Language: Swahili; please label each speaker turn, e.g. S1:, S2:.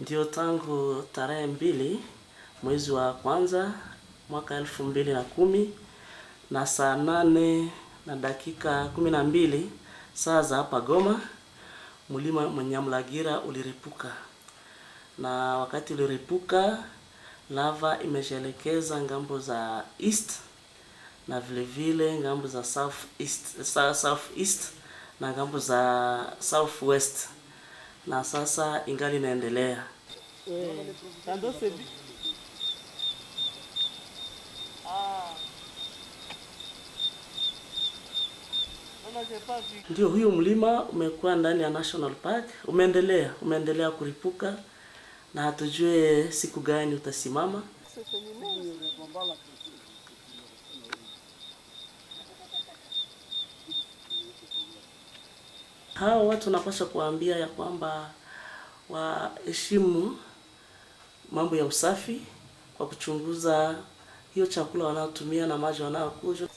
S1: Ndio tangu tarehe mbili mwezi wa kwanza mwaka elfu mbili na kumi na saa nane na dakika kumi na mbili saa za hapa Goma, mlima mwenyamlagira uliripuka, na wakati uliripuka lava imeshelekeza ng'ambo za east na vile vile ng'ambo za south east, south east na ng'ambo za south west, na sasa ingali inaendelea. Ndio huyu mlima umekuwa ndani ya National Park, umeendelea umeendelea kuripuka na hatujue siku gani utasimama. Hao watu wanapaswa kuwaambia ya kwamba waheshimu mambo ya usafi kwa kuchunguza hiyo chakula wanaotumia na maji wanaokunywa.